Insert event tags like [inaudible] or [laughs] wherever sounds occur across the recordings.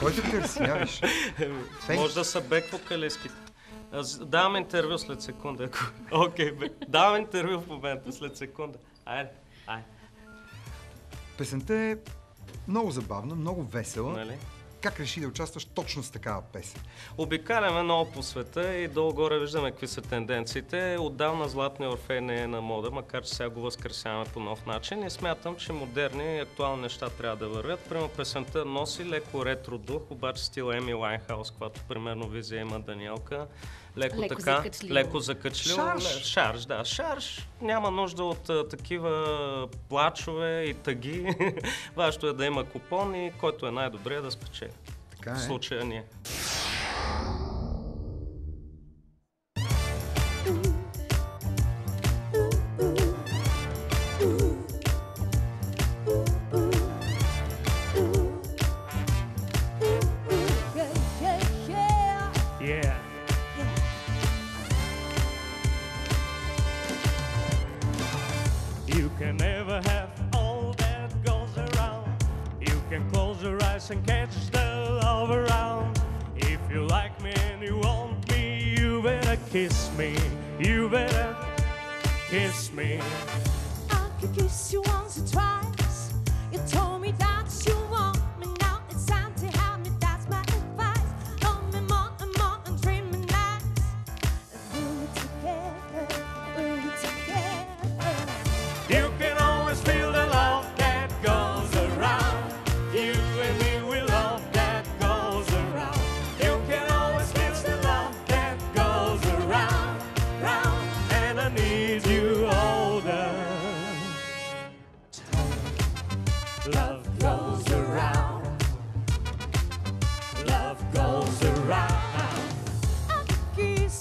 Кой те? Фейк. Може да са бек вокалистките. Аз давам интервю след секунда. Окей, бе. Давам интервю в момента след секунда. Айде, айде. Песента е много забавна, много весела. Нали? Как реши да участваш точно с такава песен? Обикаляме много по света и долу-горе виждаме какви са тенденциите. Отдавна Златния Орфей не е на мода, макар че сега го възкресяваме по нов начин и смятам, че модерни и актуални неща трябва да вървят. Примерно песента носи леко ретро дух, обаче стила Еми Лайнхаус, която примерно визия има Даниелка. Леко, Леко така, закачливо. леко закачливо. Шарж. Не, Шарж, да. Шарж. Няма нужда от а, такива плачове и тъги. [laughs] Важното е да има купон и който е най-добре да спечели. Така В е. случая ние. Yeah. Never have all that goes around. You can close your eyes and catch the love around. If you like me and you want me, you better kiss me. You better kiss me.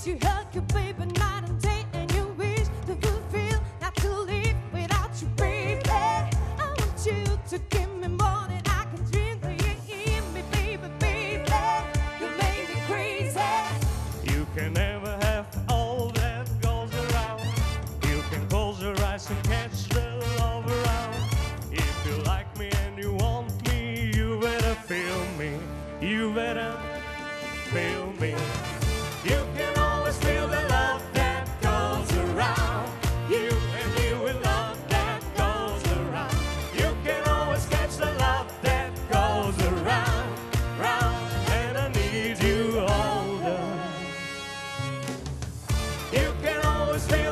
You, baby, night and day, and you wish that you feel not to live without you, baby. I want you to give me more than I can dream. Me, baby, baby. You make me crazy. You can never have all that goes around. You can close your eyes and catch the love around. If you like me and you want me, you better feel me. You better feel me. always